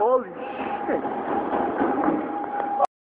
Olhe.